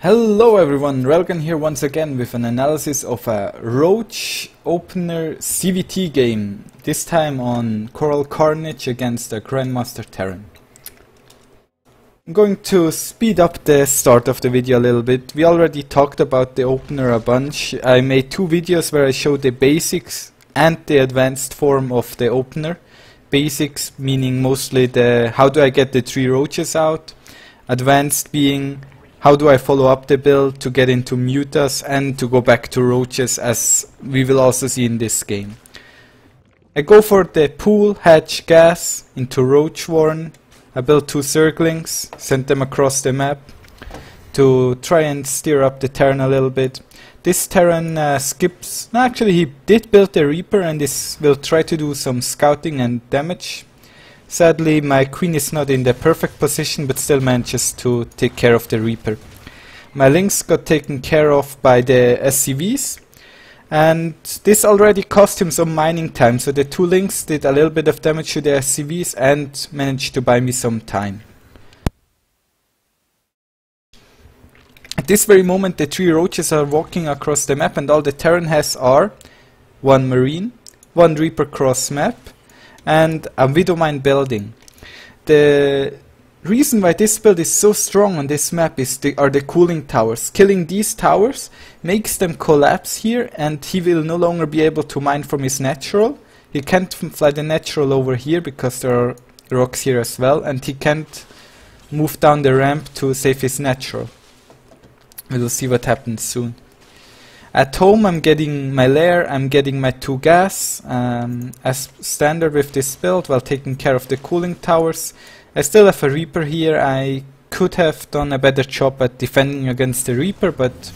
Hello everyone, Railgan here once again with an analysis of a Roach Opener ZvT game, this time on Coral Carnage against a Grandmaster Terran. I'm going to speed up the start of the video a little bit. We already talked about the opener a bunch. I made two videos where I showed the basics and the advanced form of the opener. Basics meaning mostly the how do I get the three roaches out, advanced being how do I follow up the build to get into mutas and to go back to roaches as we will also see in this game. I go for the pool hatch gas into roach warren. I build two Zerglings, send them across the map to try and steer up the Terran a little bit. This Terran uh, skips, no, actually he did build the Reaper and this will try to do some scouting and damage Sadly, my queen is not in the perfect position, but still manages to take care of the Reaper. My lings got taken care of by the SCVs, and this already cost him some mining time, so the two lings did a little bit of damage to the SCVs and managed to buy me some time. At this very moment the three roaches are walking across the map and all the Terran has are one Marine, one Reaper cross map, and a Widowmine building. The reason why this build is so strong on this map is the, are the cooling towers. Killing these towers makes them collapse here and he will no longer be able to mine from his natural. He can't fly the natural over here because there are rocks here as well and he can't move down the ramp to save his natural. We'll see what happens soon. At home I'm getting my lair, I'm getting my two gas um, as standard with this build while taking care of the cooling towers. I still have a Reaper here, I could have done a better job at defending against the Reaper but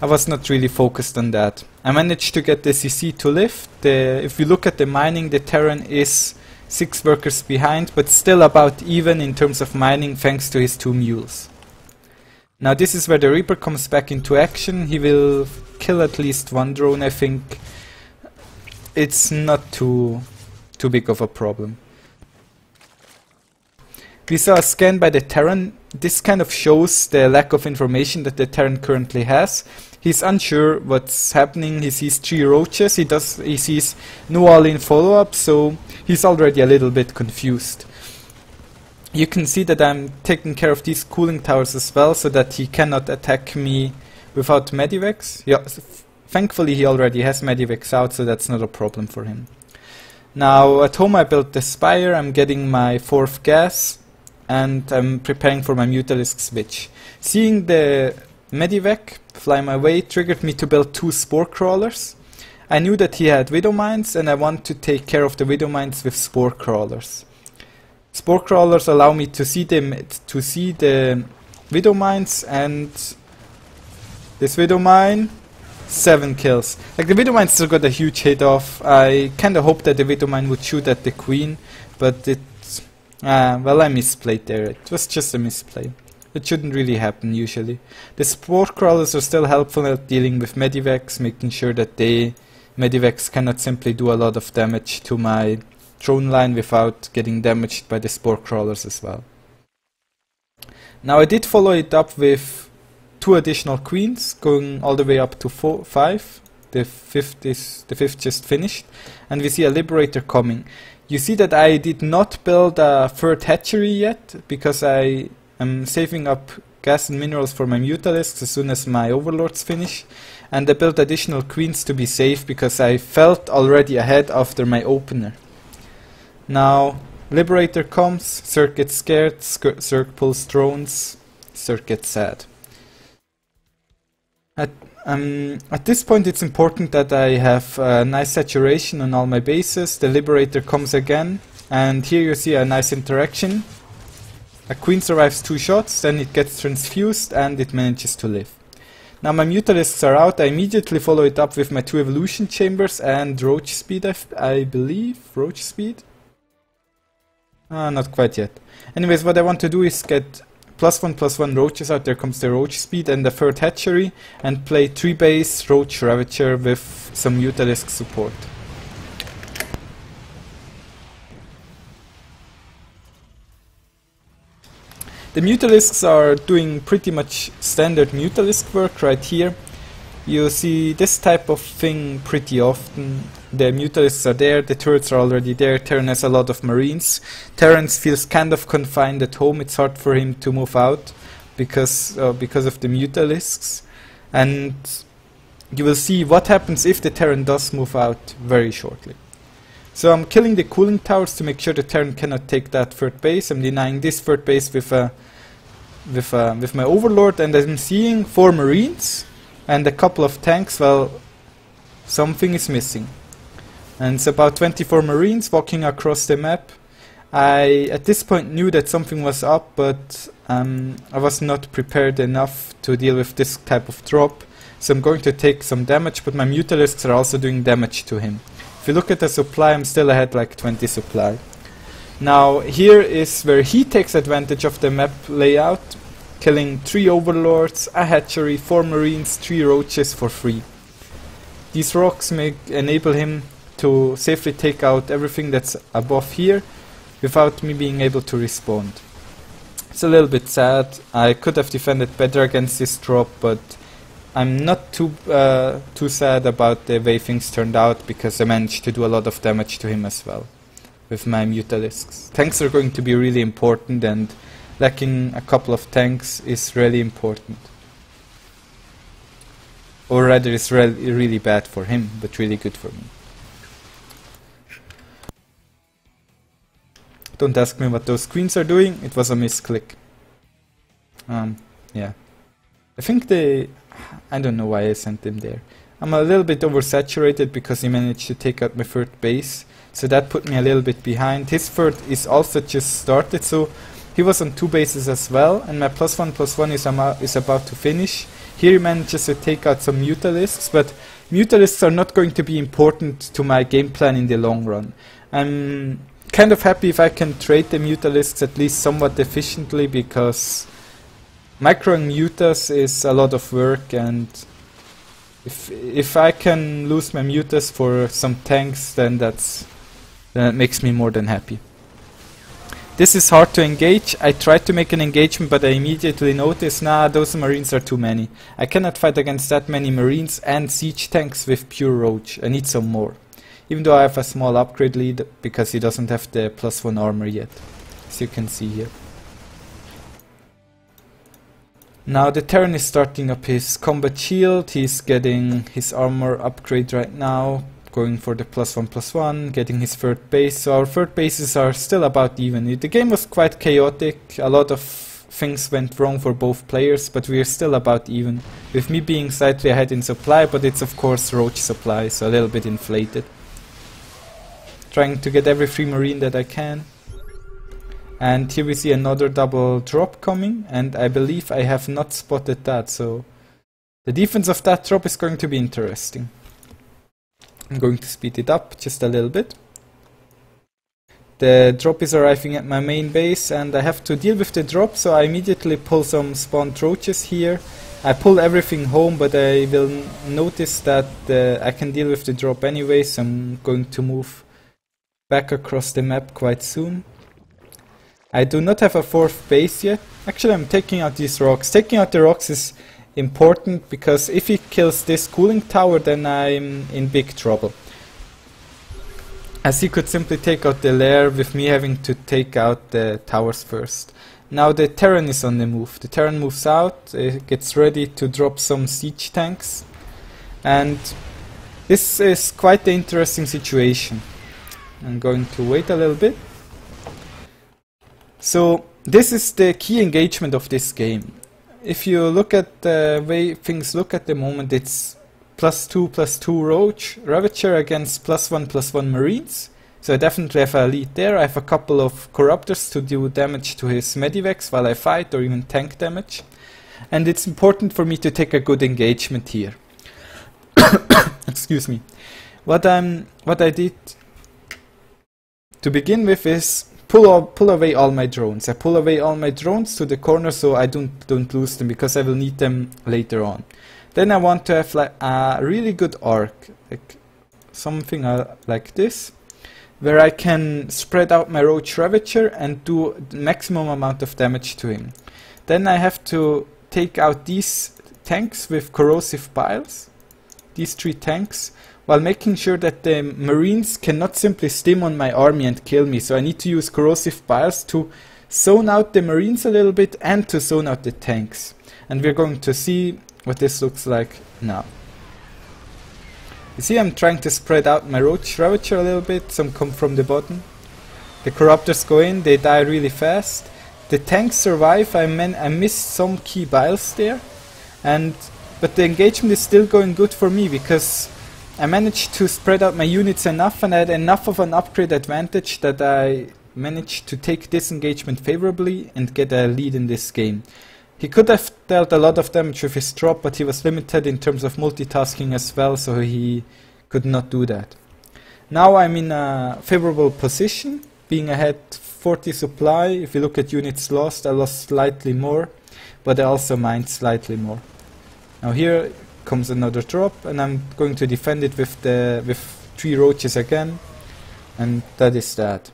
I was not really focused on that. I managed to get the CC to lift. The, if we look at the mining, the Terran is 6 workers behind but still about even in terms of mining thanks to his two mules. Now this is where the Reaper comes back into action. He will kill at least one drone, I think. It's not too too big of a problem. We saw a scan by the Terran. This kind of shows the lack of information that the Terran currently has. He's unsure what's happening. He sees three roaches. He does. He sees no all-in follow-up, so he's already a little bit confused you can see that I'm taking care of these cooling towers as well so that he cannot attack me without medivacs. Yeah, thankfully he already has medivacs out so that's not a problem for him. Now at home I built the spire, I'm getting my fourth gas and I'm preparing for my Mutalisk switch. Seeing the medivac fly my way triggered me to build two spore crawlers. I knew that he had widow mines and I want to take care of the widow mines with spore crawlers. Spore crawlers allow me to see them to see the widow mines and this widow mine seven kills. Like the widow mine still got a huge hit off. I kinda hoped that the widow mine would shoot at the queen, but it uh, well I misplayed there. It was just a misplay. It shouldn't really happen usually. The spore crawlers are still helpful at dealing with medivacs, making sure that they medivacs cannot simply do a lot of damage to my drone line without getting damaged by the spore crawlers as well. Now I did follow it up with two additional queens going all the way up to four, five. The fifth is the fifth just finished, and we see a liberator coming. You see that I did not build a third hatchery yet because I am saving up gas and minerals for my mutalisks as soon as my overlords finish, and I built additional queens to be safe because I felt already ahead after my opener. Now, Liberator comes, gets scared, Zerg pulls drones, gets sad. At, um, at this point it's important that I have a nice saturation on all my bases. The Liberator comes again, and here you see a nice interaction. A queen survives two shots, then it gets transfused and it manages to live. Now my Mutalisks are out, I immediately follow it up with my two evolution chambers and roach speed, I, I believe, roach speed. Ah, not quite yet. Anyways, what I want to do is get plus one plus one roaches out. There comes the roach speed and the third hatchery, and play three base roach ravager with some Mutalisk support. The Mutalisks are doing pretty much standard Mutalisk work right here. You see this type of thing pretty often. The Mutalisks are there, the turrets are already there, Terran has a lot of Marines. Terran feels kind of confined at home, it's hard for him to move out because, uh, because of the Mutalisks. And you will see what happens if the Terran does move out very shortly. So I'm killing the cooling towers to make sure the Terran cannot take that third base. I'm denying this third base with a with a, with my Overlord, and I'm seeing four Marines and a couple of tanks. Well, something is missing, and it's about 24 Marines walking across the map. I at this point knew that something was up, but um, I was not prepared enough to deal with this type of drop. So I'm going to take some damage, but my Mutalisks are also doing damage to him. If you look at the supply, I'm still ahead like 20 supply. Now here is where he takes advantage of the map layout, killing 3 overlords, a hatchery, 4 marines, 3 roaches for free. These rocks make enable him to safely take out everything that's above here without me being able to respond. It's a little bit sad, I could have defended better against this drop, but I'm not too uh, too sad about the way things turned out because I managed to do a lot of damage to him as well with my Mutalisks. Tanks are going to be really important and lacking a couple of tanks is really important. Or rather it's re really bad for him, but really good for me. Don't ask me what those screens are doing, it was a misclick. Um, yeah. I think they I don't know why I sent him there. I'm a little bit oversaturated because he managed to take out my third base, so that put me a little bit behind. His third is also just started, so he was on two bases as well, and my plus one plus one is, is about to finish. Here he manages to take out some mutalisks, but mutalisks are not going to be important to my game plan in the long run. I'm kind of happy if I can trade the mutalisks at least somewhat efficiently because Microing mutas is a lot of work and if if I can lose my mutas for some tanks then that's then that makes me more than happy. This is hard to engage. I tried to make an engagement but I immediately noticed nah those marines are too many. I cannot fight against that many marines and siege tanks with pure roach. I need some more. Even though I have a small upgrade lead because he doesn't have the plus one armor yet. As you can see here. Now the Terran is starting up his combat shield, he's getting his armor upgrade right now, going for the plus one plus one, getting his third base, so our third bases are still about even. The game was quite chaotic, a lot of things went wrong for both players, but we are still about even, with me being slightly ahead in supply, but it's of course roach supply, so a little bit inflated. Trying to get every free marine that I can. And here we see another double drop coming, and I believe I have not spotted that, so the defense of that drop is going to be interesting. I'm going to speed it up just a little bit. The drop is arriving at my main base and I have to deal with the drop so I immediately pull some spawned roaches here. I pull everything home but I will notice that uh, I can deal with the drop anyway so I'm going to move back across the map quite soon. I do not have a fourth base yet. Actually, I'm taking out these rocks. Taking out the rocks is important because if he kills this cooling tower, then I'm in big trouble. As he could simply take out the lair with me having to take out the towers first. Now the Terran is on the move. The Terran moves out, it gets ready to drop some siege tanks. And this is quite an interesting situation. I'm going to wait a little bit. So this is the key engagement of this game. If you look at the way things look at the moment, it's plus 2 plus 2 Roach, Ravager against plus 1 plus 1 Marines. So I definitely have a lead there. I have a couple of Corruptors to do damage to his Medivacs while I fight, or even tank damage. And it's important for me to take a good engagement here. Excuse me. What I'm, what I did to begin with is pull, pull away all my drones. I pull away all my drones to the corner so I don't, don't lose them because I will need them later on. Then I want to have like a really good arc, like something uh, like this, where I can spread out my Roach Ravager and do maximum amount of damage to him. Then I have to take out these tanks with corrosive biles, these three tanks, while making sure that the marines cannot simply stim on my army and kill me. So I need to use corrosive biles to zone out the marines a little bit and to zone out the tanks. And we're going to see what this looks like now. You see I'm trying to spread out my Roach Ravager a little bit, some come from the bottom. The Corruptors go in, they die really fast. The tanks survive, I, man I missed some key biles there. and But the engagement is still going good for me because I managed to spread out my units enough and I had enough of an upgrade advantage that I managed to take this engagement favorably and get a lead in this game. He could have dealt a lot of damage with his drop, but he was limited in terms of multitasking as well, so he could not do that. Now I'm in a favorable position, being ahead 40 supply. If you look at units lost, I lost slightly more, but I also mined slightly more. Now here comes another drop, and I'm going to defend it with the with three roaches again, and that is that.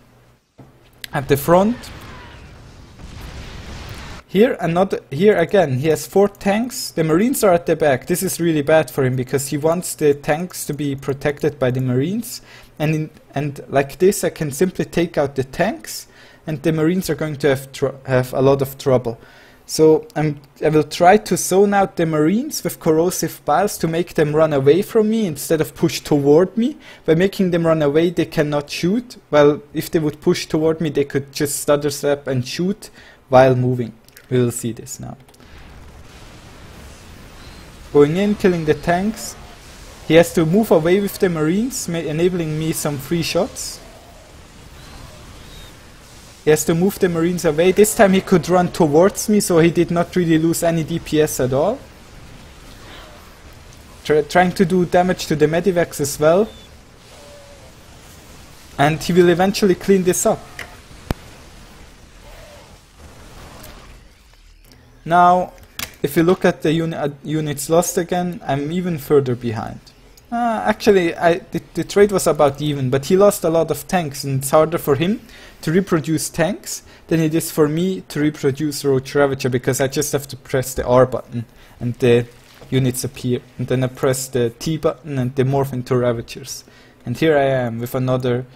At the front, here another here again he has four tanks. The marines are at the back. This is really bad for him because he wants the tanks to be protected by the marines. And in, and like this I can simply take out the tanks and the marines are going to have have a lot of trouble. So I'm, I will try to zone out the marines with corrosive biles to make them run away from me instead of push toward me. By making them run away they cannot shoot. Well, if they would push toward me they could just stutter step and shoot while moving. We will see this now. Going in, killing the tanks. He has to move away with the marines, enabling me some free shots. He has to move the marines away. This time he could run towards me, so he did not really lose any DPS at all. trying to do damage to the medivacs as well. And he will eventually clean this up. Now, if you look at the uni uh, units lost again, I'm even further behind. Uh, actually, I, the, the, trade was about even, but he lost a lot of tanks, and it's harder for him to reproduce tanks than it is for me to reproduce Roach Ravager, because I just have to press the R button, and the units appear. And then I press the T button, and they morph into Ravagers. And here I am, with another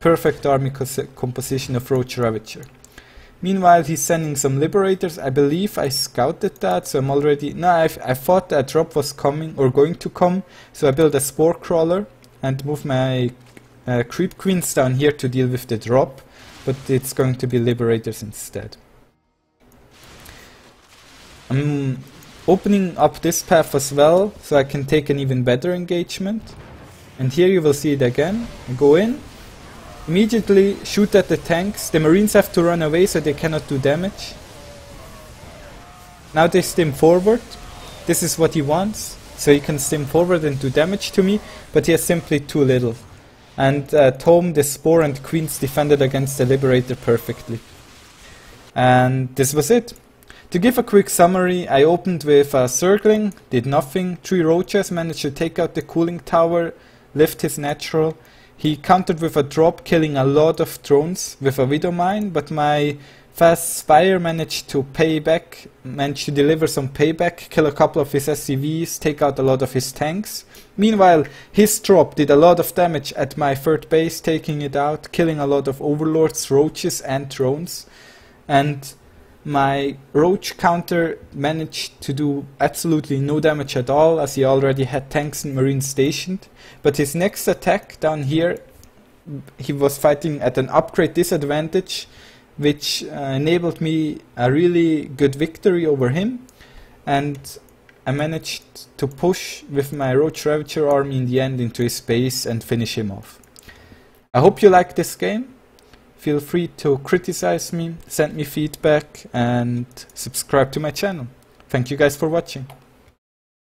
perfect army composition of Roach Ravager. Meanwhile, he's sending some liberators. I believe I scouted that, so I'm already... No, i I thought that drop was coming, or going to come, so I built a spore crawler and move my uh, creep queens down here to deal with the drop, but it's going to be liberators instead. I'm opening up this path as well, so I can take an even better engagement. And here you will see it again. Go in, Immediately shoot at the tanks. The marines have to run away so they cannot do damage. Now they stim forward. This is what he wants. So he can stim forward and do damage to me, but he has simply too little. And uh, Tome, the Spore and Queens defended against the Liberator perfectly. And this was it. To give a quick summary, I opened with a Zergling, did nothing, three Roaches managed to take out the cooling tower, lift his natural, he countered with a drop, killing a lot of drones with a Widow Mine, but my fast Spire managed to pay back, managed to deliver some payback, kill a couple of his SCVs, take out a lot of his tanks. Meanwhile, his drop did a lot of damage at my third base, taking it out, killing a lot of overlords, roaches and drones. And my roach counter managed to do absolutely no damage at all as he already had tanks and marines stationed. But his next attack down here, he was fighting at an upgrade disadvantage, which uh, enabled me a really good victory over him. And I managed to push with my Roach Ravager army in the end into his base and finish him off. I hope you like this game. Feel free to criticize me, send me feedback, and subscribe to my channel. Thank you guys for watching.